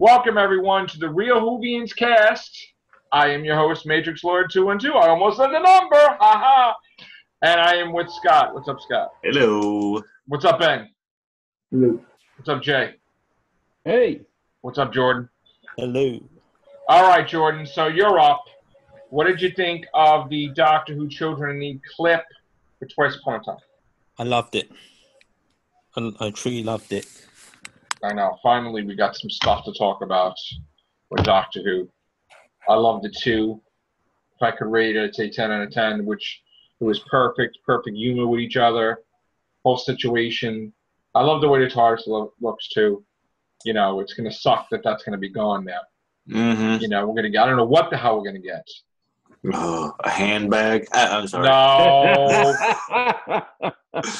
Welcome everyone to the Real Whovians cast. I am your host, Matrix Lord 212. I almost said the number. Haha. And I am with Scott. What's up, Scott? Hello. What's up, Ben? Hello. What's up, Jay? Hey. What's up, Jordan? Hello. All right, Jordan. So you're up. What did you think of the Doctor Who Children Need clip for Twice Upon a Time? I loved it. I, I truly loved it. I know. Finally, we got some stuff to talk about with Doctor Who. I loved it too. If I could rate it, I'd say 10 out of 10, which it was perfect, perfect humor with each other, whole situation. I love the way the TARDIS lo- looks too. You know, it's going to suck that that's going to be gone now. Mm-hmm. You know, we're going to get, I don't know what the hell we're going to get. Oh, a handbag. I, I'm sorry. No.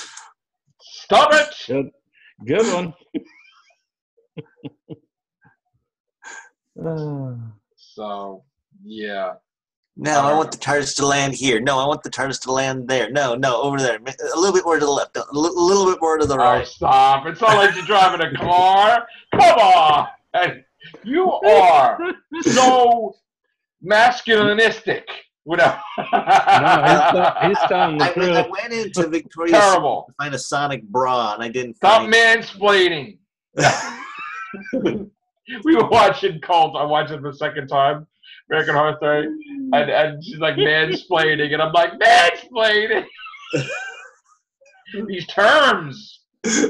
Stop it! Good, good one. Uh, So, yeah. No, I want the TARDIS to land here. No, I want the TARDIS to land there. No, no, over there. A little bit more to the left. A li- little bit more to the Oh, right. stop. It's not like you're driving a car. Come on. Hey, You are so masculinistic. Whatever. no, he's, te- he's telling the I, truth. I went into Victoria's Secret Terrible. to find a Sonic bra, and I didn't Stop find mansplaining. we were watching Cult. I watched it the second time, American Horror Story, and, and she's like mansplaining, and I'm like mansplaining. These terms,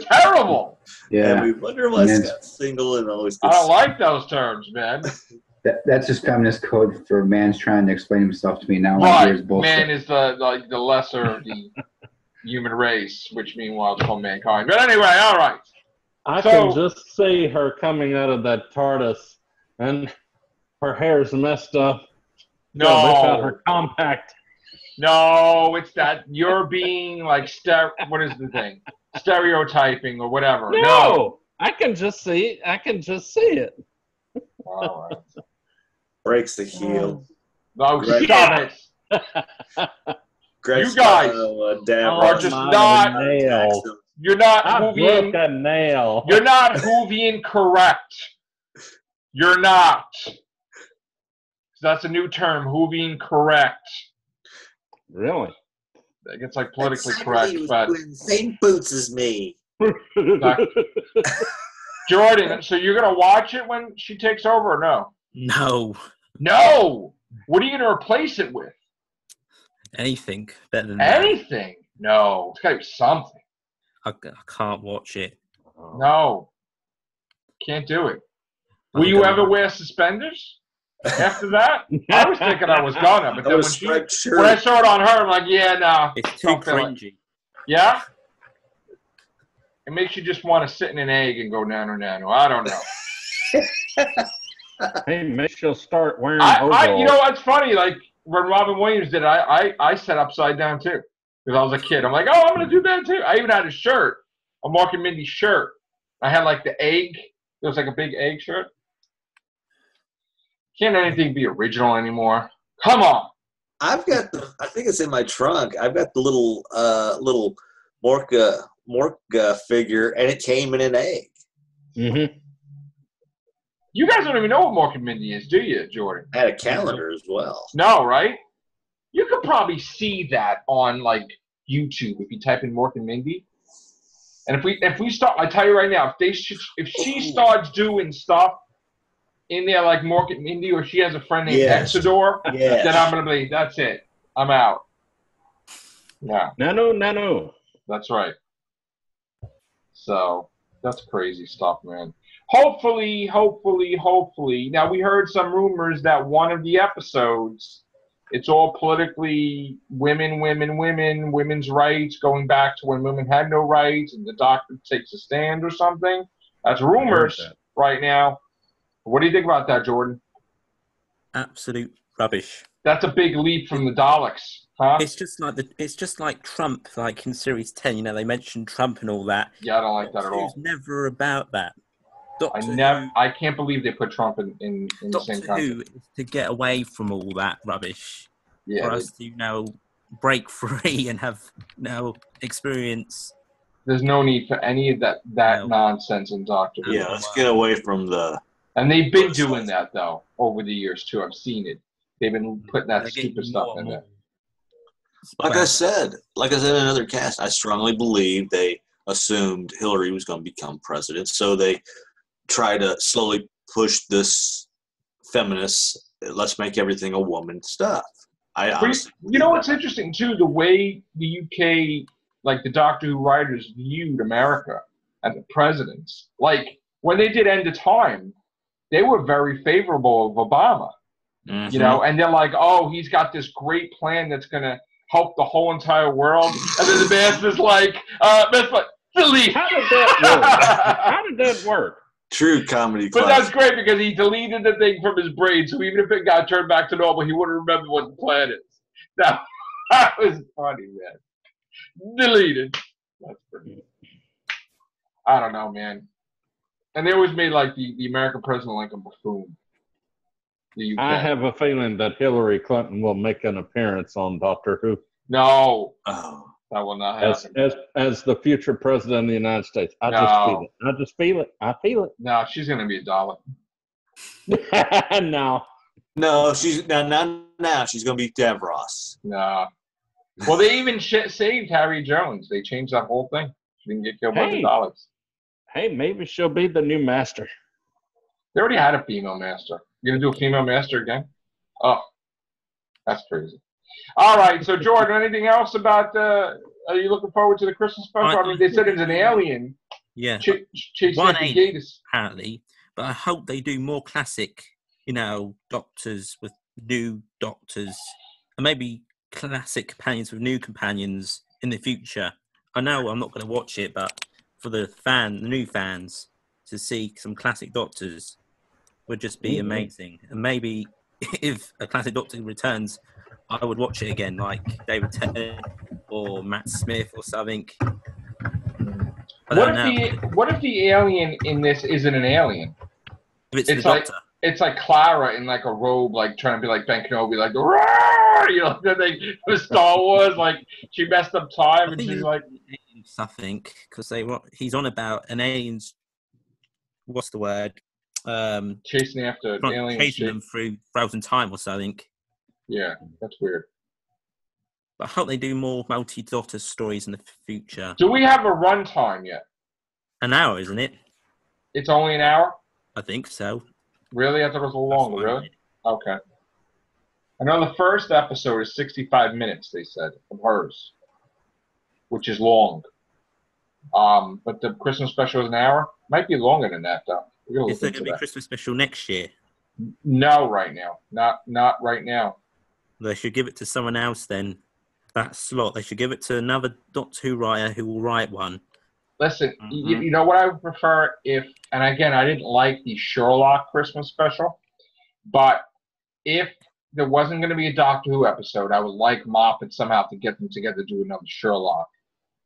terrible. And Yeah, we wonder why Yes. Scott's single and always I don't like those terms, man. that, that's just feminist code for man's trying to explain himself to me. Now I Right, man is the like the lesser of the human race, which meanwhile is called mankind. But anyway, all right. I So- can just see her coming out of that TARDIS, and her hair's messed up. Gotta whip out No, her compact. no, it's that you're being like stere- What is the thing? Stereotyping or whatever. No, I can just see. it. I can just see it. All right. breaks the heel. No, Right. stop it. Greg You guys Spano, uh, Oh, are just not- nail. You're not I broke Whovian. a nail. You're not Whovian correct. You're not. That's a new term, Whovian correct. really? It's like politically correct, but wearing same boots as me. Jordan. So you're gonna watch it when she takes over, or no? No. No. What are you gonna replace it with? Anything better than that. Anything? No. It's gotta be something. I, I can't watch it. No. Can't do it. Will I'm you gonna- ever wear suspenders after that? I was thinking I was gonna, but That then when, she, when I saw it on her, I'm like, yeah, no. It's too Don't feel it. cringy. Yeah? It makes you just want to sit in an egg and go nano nano. I don't know. Hey, maybe she'll start wearing I, I, overalls. you know what's funny? Like when Robin Williams did, it, I, I, I sat upside down too because I was a kid. I'm like, oh, I'm gonna do that too. I even had a shirt, a Mork and Mindy shirt. I had like the egg. It was like a big egg shirt. Can't anything be original anymore? Come on. I've got the. I think it's in my trunk. I've got the little uh little Morka Morka figure, and it came in an egg. Mm-hmm. You guys don't even know what Mork and Mindy is, do you, Jordan? I had a calendar as well. No, right? You could probably see that on like YouTube if you type in Mork and Mindy. And if we if we start, I tell you right now, if they should, if she starts doing stuff in there like Mork and Mindy, or she has a friend named Yes. Exidor, then I'm gonna be that's it. I'm out. Yeah, Nano, nano. that's right. So that's crazy stuff, man. Hopefully, hopefully, hopefully. Now we heard some rumors that one of the episodes, it's all politically women, women, women, women's rights, going back to when women had no rights, and the doctor takes a stand or something. That's rumors that. right now. What do you think about that, Jordan? Absolute rubbish. That's a big leap from the Daleks, huh? It's just like the. It's just like Trump, like in Series Ten. You know, they mentioned Trump and all that. Yeah, I don't like that at It all. was never about that. I never, Who, I can't believe they put Trump in, in, in the same Doctor country. Who is to get away from all that rubbish Yeah, for they- us to you know break free and have you know experience. there's no need for any of that that No. nonsense in Doctor Who. Yeah. Let's get away from the And they've been doing like- that though over the years too. I've seen it. They've been mm-hmm. putting that They're stupid stuff in there. Like I said, like I said in another cast, I strongly believe they assumed Hillary was going to become president, so they try to slowly push this feminist, let's make everything a woman stuff. I honestly, you, you know what's interesting too? The way the UK, like the Doctor Who writers, viewed America and the presidents. Like when they did End of Time, they were very favorable of Obama. Mhm. You know, and they're like, "Oh, he's got this great plan that's gonna help the whole entire world." And then the master's like, "Uh, Mister, delete." How did that work? How did that work? True comedy But class. that's great because he deleted the thing from his brain, so even if it got turned back to normal, he wouldn't remember what the plan is. That, that was funny, man. Deleted. That's pretty. I don't know, man. And they always made like the, the American president like a buffoon. I have a feeling that Hillary Clinton will make an appearance on Doctor Who no, Oh, that will not as happen. as as the future president of the United States. I just feel it. I just feel it. I feel it. No, she's gonna be a Dalek. it. no. no, she's now now now she's going to be Davros. No. Well, they even sh- saved Harriet Jones. They changed that whole thing. She didn't get killed by the Hey. Daleks. Hey, maybe she'll be the new master. They already had a female master. You gonna do a female master again? Oh, that's crazy. All right, so Jordan, anything else about? Uh, are you looking forward to the Christmas special? I mean, they said it's an alien Yeah, ch- chasing One alien. Apparently. But I hope they do more classic, you know, doctors with new doctors, and maybe classic companions with new companions in the future. I know I'm not going to watch it, but for the fan, the new fans, to see some classic doctors would just be Mhm. amazing. And maybe if a classic doctor returns, I would watch it again, like David Tennant or Matt Smith or something. What if the what if the alien in this isn't an alien? If it's, it's like- doctor. It's like Clara in like a robe, like trying to be like Ben Kenobi, like "Roar!" you know, the thing with Star Wars. Like she messed up time, and she's like, something because they wa- he's on about an alien's what's the word um chasing after alien. chasing shit. them through frozen time or something Yeah, that's weird. but i hope they do more multi-doctor stories in the future Do we have a runtime yet? an hour isn't it It's only an hour. i think so Really? I thought it was a little That's longer. Really? Okay. I know the first episode is 65 minutes, they said, of hers, which is long. Um, but the Christmas special is an hour. Might be longer than that, though. Is there going to be that. christmas special next year No, right now. Not not right now. They should give it to someone else then that slot they should give it to another doctor who writer who will write one Listen, y- Mhm. you know what I would prefer if, and again, I didn't like the Sherlock Christmas special, but if there wasn't going to be a Doctor Who episode, I would like Moffat somehow to get them together to do another Sherlock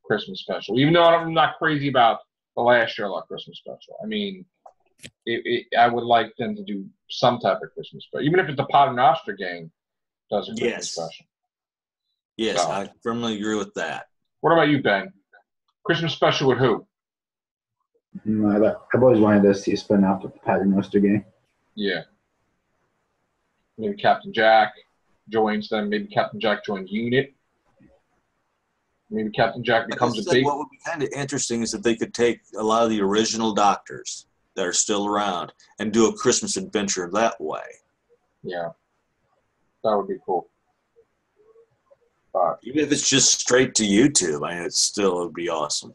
Christmas special. Even though I'm not crazy about the last Sherlock Christmas special. I mean, it, it, I would like them to do some type of Christmas special, even if it's the Paternoster gang does a Christmas Yes. special. Yes, So- I firmly agree with that. What about you, Ben? Christmas special with who? Mm, I've, I've always wanted to see a spin off of the Paternoster gang. Yeah. Maybe Captain Jack joins them. Maybe Captain Jack joins Unit. Maybe Captain Jack becomes a said big. what would be kind of interesting is if they could take a lot of the original doctors that are still around and do a Christmas adventure that way. Yeah. That would be cool. But Even if it's just straight to YouTube, I mean, it still would be awesome.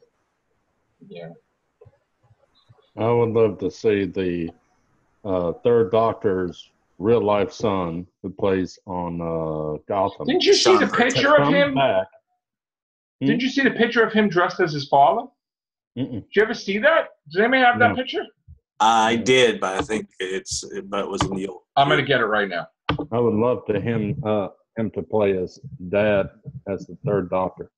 yeah. I would love to see the uh, third Doctor's real life son who plays on uh, Gotham. Didn't you see the picture of him? back. Hmm? Didn't you see the picture of him dressed as his father? Mm-mm. Did you ever see that? Does anybody have that picture? I did, but I think it's, but it was in the old. I'm gonna get it right now. I would love to him uh, him to play as dad as the third Doctor.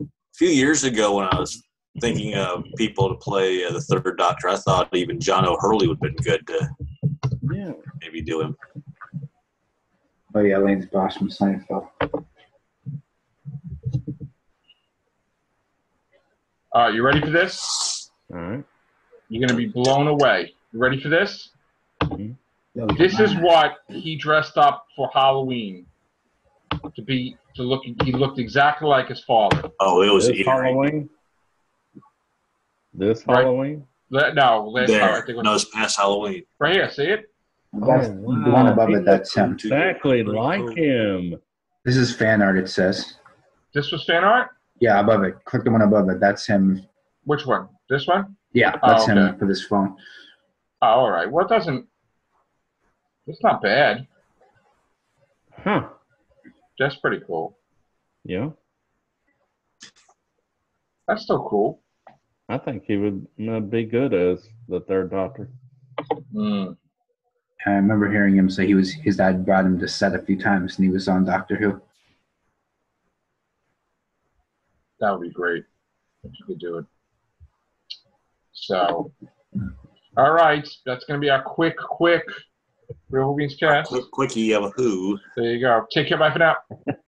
A few years ago, when I was thinking of people to play uh, the third Doctor, I thought even John O'Hurley would have been good to Yeah. maybe do him. Oh yeah, Lane's boss from Seinfeld. All right, you ready for this? All right. You're gonna be blown away. You ready for this? Oh, This is what he dressed up for Halloween to be to look. He looked exactly like his father. Oh, it was This. Halloween? This Right. Halloween? Le- No, last time I think it No, was it's past Halloween. right here. See it? Oh, that's Oh, the one wow. above it. That's him. Exactly like him. This is fan art. It says. This was fan art. Yeah, above it. Click the one above it. That's him. Which one? This one? Yeah, Oh, that's him for this phone. Oh, all right. Well, it doesn't. It's not bad. Huh. That's pretty cool. Yeah. That's still cool. I think he would uh, be good as the third doctor. Mm. I remember hearing him say he was his dad brought him to set a few times, and he was on Doctor Who. That would be great if you could do it. So, all right. That's going to be our quick, quick Real Beans cast. Quick, quickie of a who. There you go. Take care. Bye for now.